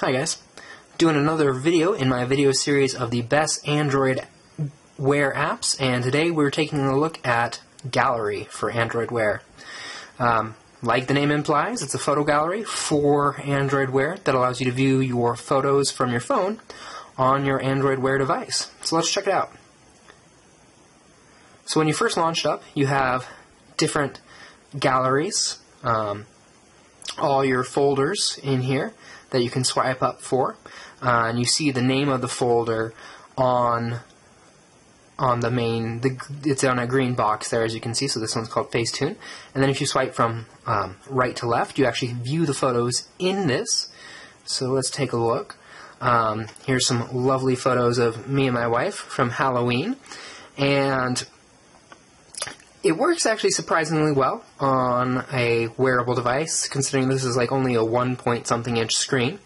Hi guys. Doing another video in my video series of the best Android Wear apps, and today we're taking a look at Gallery for Android Wear. Um, like the name implies, it's a photo gallery for Android Wear that allows you to view your photos from your phone on your Android Wear device. So let's check it out. So when you first launched up, you have different galleries, um, all your folders in here that you can swipe up for, uh, and you see the name of the folder on on the main. The, it's on a green box there, as you can see. So this one's called Facetune, and then if you swipe from um, right to left, you actually view the photos in this. So let's take a look. Um, here's some lovely photos of me and my wife from Halloween, and it works actually surprisingly well on a wearable device, considering this is like only a one point something inch screen.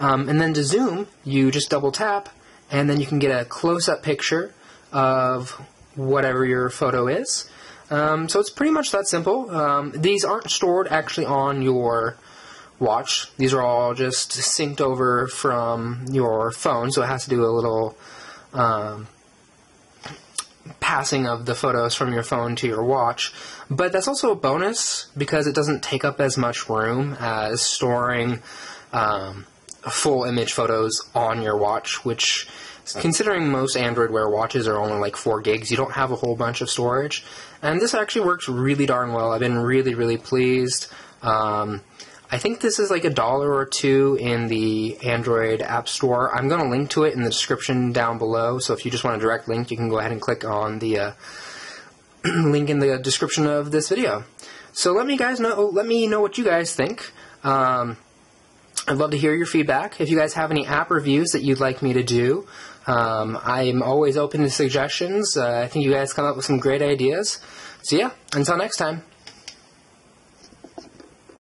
Um, and then to zoom, you just double tap, and then you can get a close up picture of whatever your photo is. Um, so it's pretty much that simple. Um, these aren't stored actually on your watch. These are all just synced over from your phone, so it has to do a little um, passing of the photos from your phone to your watch. But that's also a bonus because it doesn't take up as much room as storing um, full image photos on your watch, which considering most Android Wear watches are only like 4 gigs, you don't have a whole bunch of storage. And this actually works really darn well. I've been really, really pleased. Um, I think this is like a dollar or two in the Android App Store. I'm going to link to it in the description down below. So if you just want a direct link, you can go ahead and click on the uh, link in the description of this video. So let me guys know. Let me know what you guys think. Um, I'd love to hear your feedback. If you guys have any app reviews that you'd like me to do, um, I'm always open to suggestions. Uh, I think you guys come up with some great ideas. So yeah, until next time.